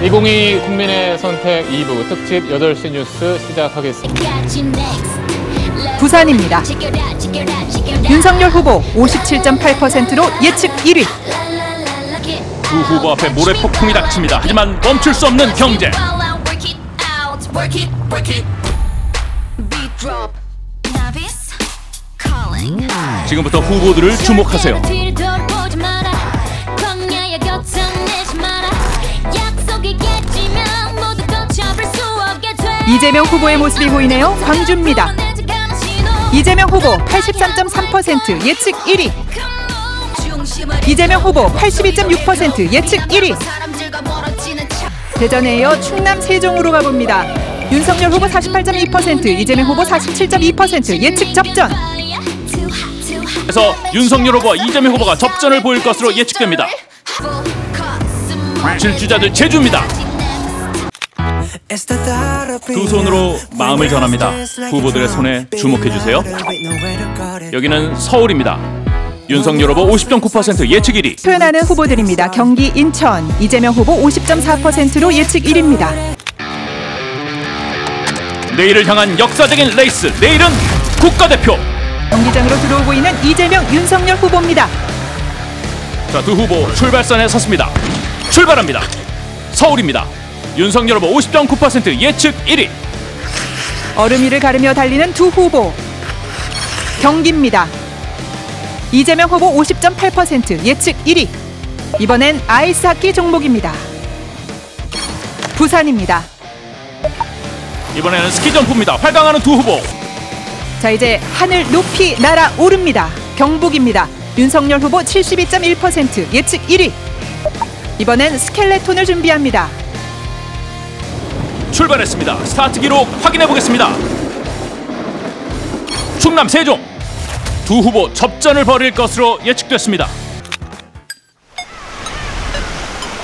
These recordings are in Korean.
2022 국민의 선택 2부 특집 8시 뉴스 시작하겠습니다. 부산입니다. 윤석열 후보 57.8%로 예측 1위. 두 후보 앞에 모래 폭풍이 닥칩니다. 하지만 멈출 수 없는 경제. 지금부터 후보들을 주목하세요. 이재명 후보의 모습이 보이네요. 광주입니다. 이재명 후보 83.3% 예측 1위. 이재명 후보 82.6% 예측 1위. 대전에 이어 충남 세종으로 가봅니다. 윤석열 후보 48.2%, 이재명 후보 47.2% 예측 접전. 그래서 윤석열 후보와 이재명 후보가 접전을 보일 것으로 예측됩니다. 질주자들 제주입니다. 두 손으로 마음을 전합니다. 후보들의 손에 주목해 주세요. 여기는 서울입니다. 윤석열 후보 50.9% 예측 1위. 표현하는 후보들입니다. 경기 인천 이재명 후보 50.4%로 예측 1위입니다. 내일을 향한 역사적인 레이스. 내일은 국가대표. 경기장으로 들어오고 있는 이재명 윤석열 후보입니다. 자, 두 후보 출발선에 섰습니다. 출발합니다. 서울입니다. 윤석열 후보 50.9% 예측 1위. 얼음 위를 가르며 달리는 두 후보. 경기입니다. 이재명 후보 50.8% 예측 1위. 이번엔 아이스 하키 종목입니다. 부산입니다. 이번에는 스키 점프입니다. 활강하는 두 후보. 자 이제 하늘 높이 날아오릅니다. 경북입니다. 윤석열 후보 72.1% 예측 1위. 이번엔 스켈레톤을 준비합니다. 출발했습니다. 스타트 기록 확인해 보겠습니다. 충남 세종 두 후보 접전을 벌일 것으로 예측됐습니다.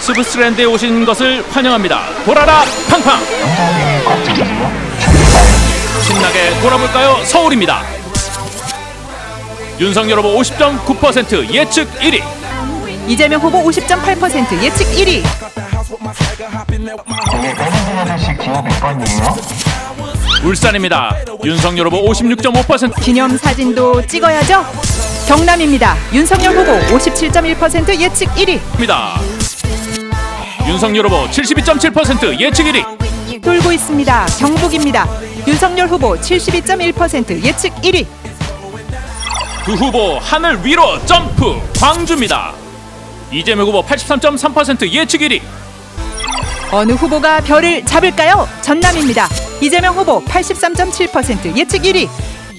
스브스랜드에 오신 것을 환영합니다. 돌아라 팡팡. 신나게 돌아볼까요? 서울입니다. 윤석열 후보 50.9% 예측 1위. 이재명 후보 50.8% 예측 1위. 울산입니다. 윤석열 후보 56.5% 기념 사진도 찍어야죠. 경남입니다. 윤석열 후보 57.1% 예측 1위. 입니다. 윤석열 후보 72.7% 예측 1위. 돌고 있습니다. 경북입니다. 윤석열 후보 72.1% 예측 1위. 두 후보 하늘 위로 점프 광주입니다. 이재명 후보 83.3% 예측 1위. 어느 후보가 별을 잡을까요? 전남입니다. 이재명 후보 83.7% 예측 1위.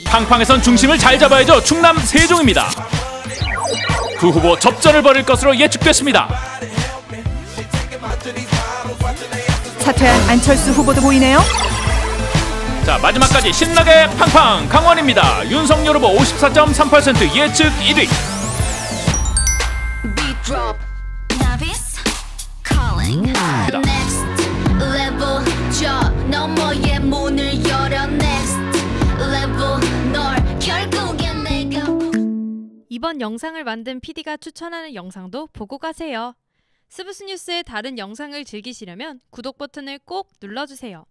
팡팡에선 중심을 잘 잡아야죠. 충남 세종입니다. 두 후보 접전을 벌일 것으로 예측됐습니다. 사퇴한 안철수 후보도 보이네요. 자 마지막까지 신나게 팡팡 강원입니다. 윤석열 후보 54.3% 예측 1위. 이번 영상을 만든 PD가 추천하는 영상도 보고 가세요. 스브스 뉴스의 다른 영상을 즐기시려면 구독 버튼을 꼭 눌러주세요.